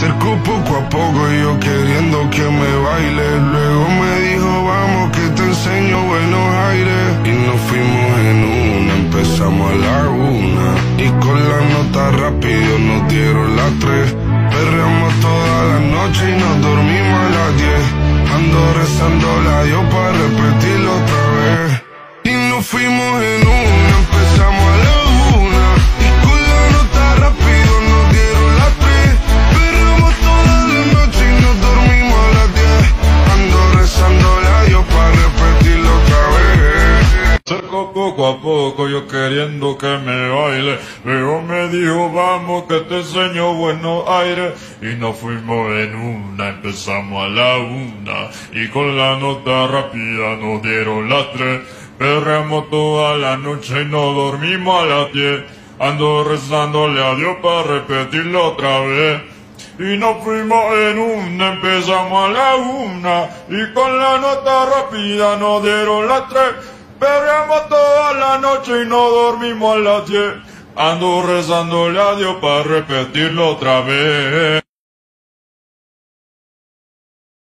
acercó poco a poco y yo queriendo que me baile. Luego me dijo, vamos que te enseño buenos aires. Y nos fuimos en una, empezamos a la una. Y con la nota rápido nos dieron las tres. Perreamos toda la noche y nos dormimos a las diez. Ando rezando la Dios para repetirlo otra vez. Y nos fuimos en una, poco a poco, yo queriendo que me baile. Luego me dijo, vamos que te enseño buenos aires. Y nos fuimos en una, empezamos a la una. Y con la nota rápida nos dieron las tres. Perreamos toda la noche y nos dormimos a las diez. Ando rezándole a Dios para repetirlo otra vez. Y nos fuimos en una, empezamos a la una. Y con la nota rápida nos dieron las tres. Perreamos toda la noche y no dormimos a las diez. Ando rezándole a Dios para repetirlo otra vez.